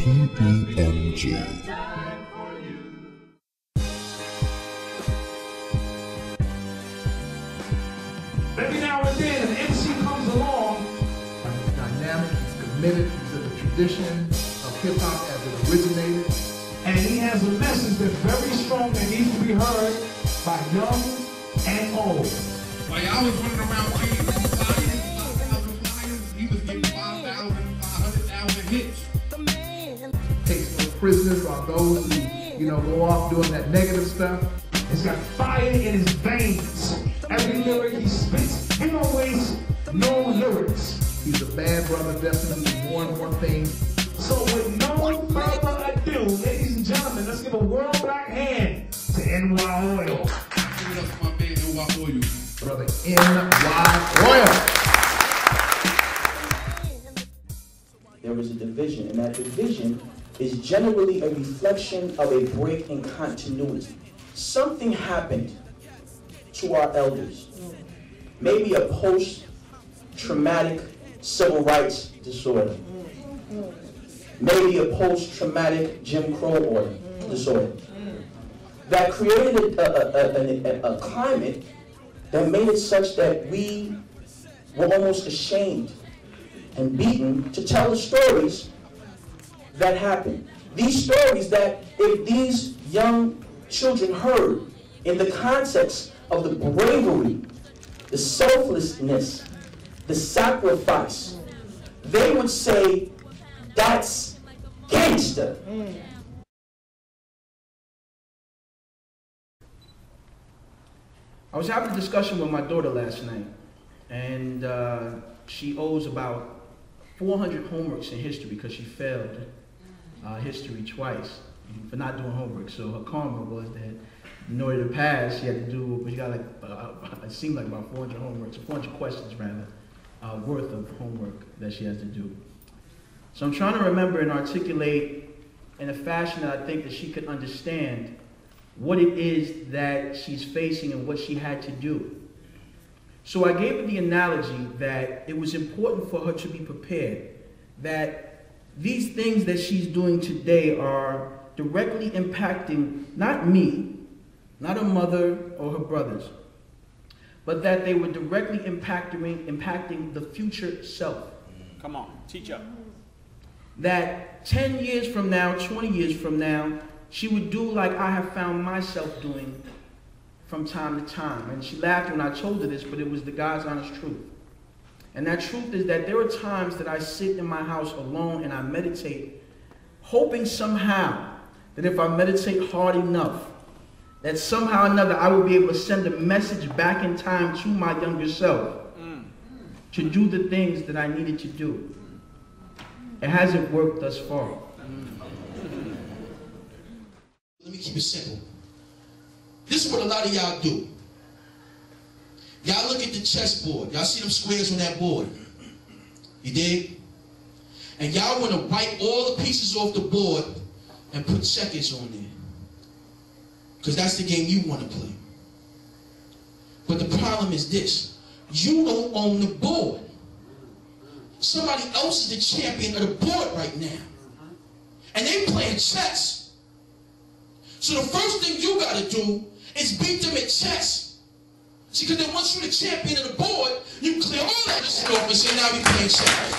PBMG. Every now and then, an MC comes along. He's dynamic, he's committed to the tradition of hip hop as it originated. And he has a message that's very strong that needs to be heard by young and old. Like I was running around prisoners or those who, you know, go off doing that negative stuff. He's got fire in his veins. Every lyric he spits, he don't waste no lyrics. He's a bad brother, definitely more and more things. So with no further ado, ladies and gentlemen, let's give a world black hand to NY Oil. Give it up for my man, NY Oil. Brother NY Oil. there is a division, and that division is generally a reflection of a break in continuity. Something happened to our elders, maybe a post traumatic civil rights disorder, maybe a post traumatic Jim Crow order disorder, that created a, a, a, a, a climate that made it such that we were almost ashamed and beaten to tell the stories that happened. These stories that if these young children heard in the context of the bravery, the selflessness, the sacrifice, they would say, that's gangster. I was having a discussion with my daughter last night, and uh, she owes about 400 homeworks in history because she failed uh, history twice for not doing homework. So her karma was that in order to pass, she had to do, she got like, uh, it seemed like about 400 homeworks, 400 questions rather, uh, worth of homework that she has to do. So I'm trying to remember and articulate in a fashion that I think that she could understand what it is that she's facing and what she had to do. So I gave her the analogy that it was important for her to be prepared, that these things that she's doing today are directly impacting not me, not her mother or her brothers, but that they were directly impacting, impacting the future self. Come on, teach up. That 10 years from now, 20 years from now, she would do like I have found myself doing from time to time. And she laughed when I told her this, but it was the God's honest truth. And that truth is that there are times that I sit in my house alone and I meditate, hoping somehow that if I meditate hard enough, that somehow or another I will be able to send a message back in time to my younger self to do the things that I needed to do. It hasn't worked thus far. Let me keep it simple. This is what a lot of y'all do. Y'all look at the chessboard. Y'all see them squares on that board. You dig? And y'all want to wipe all the pieces off the board and put checkers on there. Because that's the game you want to play. But the problem is this. You don't own the board. Somebody else is the champion of the board right now. And they playing chess. So the first thing you got to do is beat them at chess. See, because then once you're the champion of the board, you clear all that shit off and say, now we playing chess.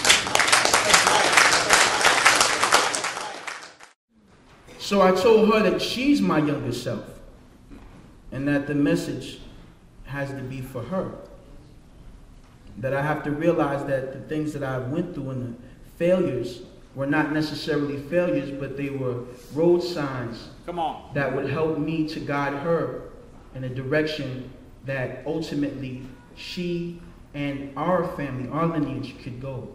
So I told her that she's my younger self and that the message has to be for her. That I have to realize that the things that I went through and the failures were not necessarily failures, but they were road signs Come on. that would help me to guide her in a direction that ultimately she and our family, our lineage could go.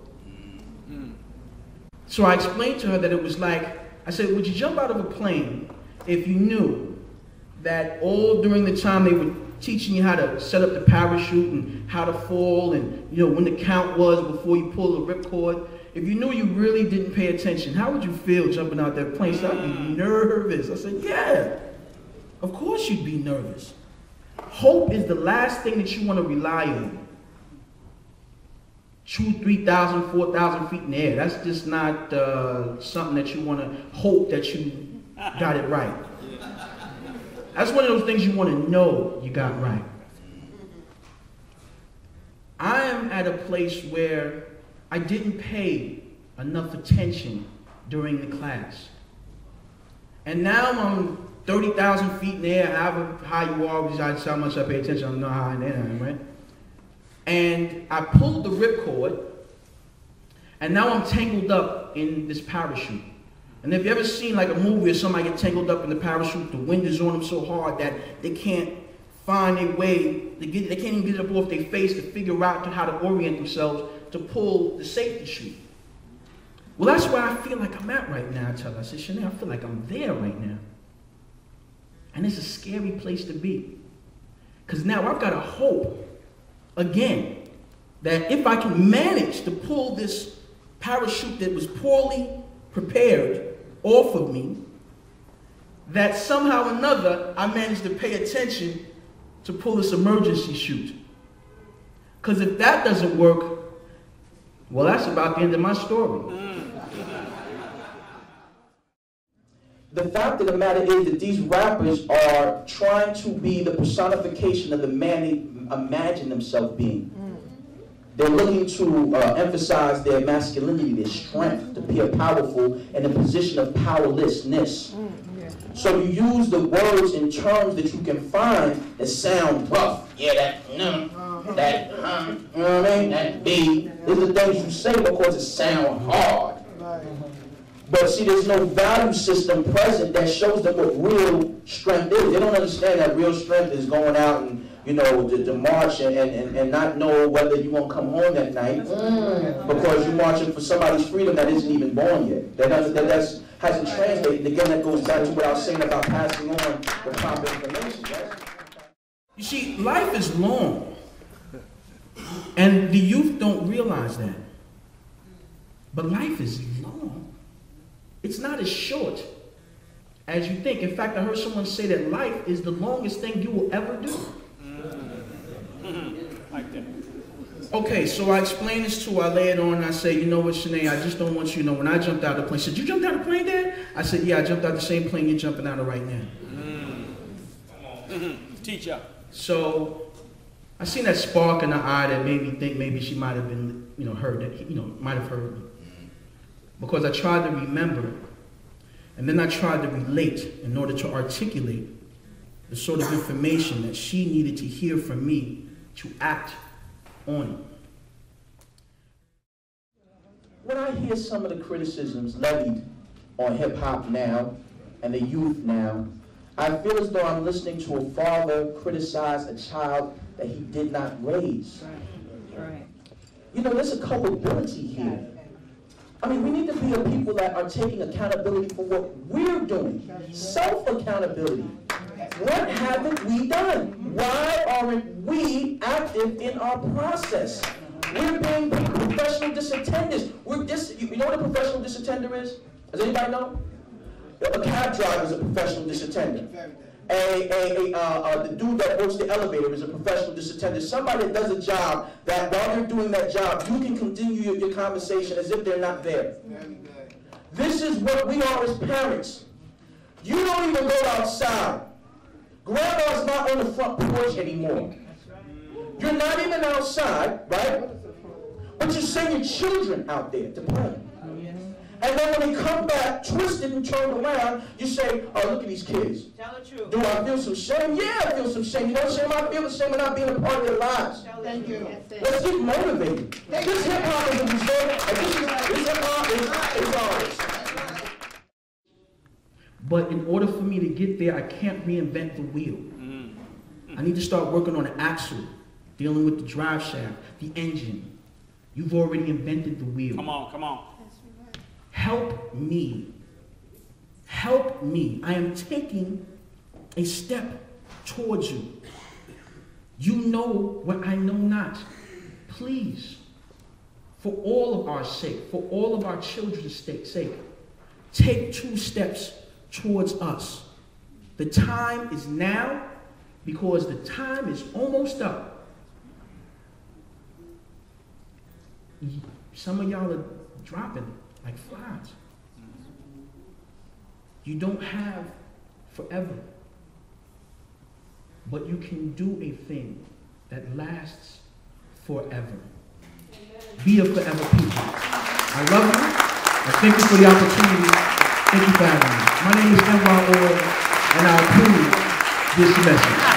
So I explained to her that it was like, I said, would you jump out of a plane if you knew that all during the time they were teaching you how to set up the parachute and how to fall and, you know, when the count was before you pull the ripcord, if you knew you really didn't pay attention, how would you feel jumping out that plane? So I'd be nervous. I said, yeah, of course you'd be nervous. Hope is the last thing that you want to rely on. two, 3,000, 4,000 feet in the air. That's just not uh, something that you want to hope that you got it right. That's one of those things you want to know you got right. I am at a place where I didn't pay enough attention during the class. And now I'm 30,000 feet in the air, however high you are, besides how much I pay attention, I don't know how high in the air I am, right? And I pulled the ripcord, and now I'm tangled up in this parachute. And if you ever seen like a movie where somebody get tangled up in the parachute, the wind is on them so hard that they can't find a way, to get, they can't even get it up off their face to figure out to how to orient themselves to pull the safety chute. Well, that's where I feel like I'm at right now, I tell her. I said, Chanel, I feel like I'm there right now. And it's a scary place to be. Because now I've got a hope, again, that if I can manage to pull this parachute that was poorly prepared off of me, that somehow or another I manage to pay attention to pull this emergency chute. Because if that doesn't work, well, that's about the end of my story. The fact of the matter is that these rappers are trying to be the personification of the man they imagine themselves being. They're looking to uh, emphasize their masculinity, their strength, to appear powerful in a position of powerlessness. So you use the words and terms that you can find that sound rough. Yeah, that, mm, that, uh, you know what I mean? That B. These are things you say because it sound hard. But see, there's no value system present that shows them what real strength is. They don't understand that real strength is going out and, you know, the, to march and, and, and not know whether you won't come home that night mm. because you're marching for somebody's freedom that isn't even born yet. That, doesn't, that that's, hasn't translated. Again, that goes back to what I was saying about passing on the proper information, right? You see, life is long. And the youth don't realize that. But life is long. It's not as short as you think. In fact, I heard someone say that life is the longest thing you will ever do. Mm-hmm. Like that. Okay, so I explain this to her, I lay it on, and I say, you know what, Shanae, I just don't want you to know, when I jumped out of the plane, she said, you jumped out of the plane, Dad? I said, yeah, I jumped out of the same plane you're jumping out of right now. Mm-hmm. Teach up. So I seen that spark in her eye that made me think maybe she might have been, you know, heard that, you know, might have heard me. Because I tried to remember, and then I tried to relate in order to articulate the sort of information that she needed to hear from me to act on it. When I hear some of the criticisms levied on hip hop now and the youth now, I feel as though I'm listening to a father criticize a child that he did not raise. Right. You know, there's a culpability here. I mean, we need to be a people that are taking accountability for what we're doing. Self-accountability. What haven't we done? Why aren't we active in our process? We're being professional disattenders. We're dis- you know what a professional disattender is? Does anybody know? A cab driver is a professional disattender. A, a, a, uh, uh, the dude that works the elevator is a professional disattender. Somebody that does a job that while they're doing that job, you can continue your, your conversation as if they're not there. This is what we are as parents. You don't even go outside. Grandma's not on the front porch anymore. You're not even outside, right? But you send your children out there to play. And then when they come back twisted and turned around, you say, oh, look at these kids. Tell the truth. Do I feel some shame? Yeah, I feel some shame. You know what shame I feel? The shame of not being a part of their lives. Thank you. Let's get motivated. This hip hop is a result, and this, this hip hop is, is ours. But in order for me to get there, I can't reinvent the wheel. Mm. I need to start working on the axle, dealing with the drive shaft, the engine. You've already invented the wheel. Come on, come on. Help me. Help me. I am taking a step towards you. You know what I know not. Please, for all of our sake, for all of our children's sake, take two steps towards us. The time is now because the time is almost up. some of y'all are dropping like flies. You don't have forever. But you can do a thing that lasts forever. Be a forever people. I love you. And thank you for the opportunity. Thank you for having me. My name is Enron Orr, and I approve this message.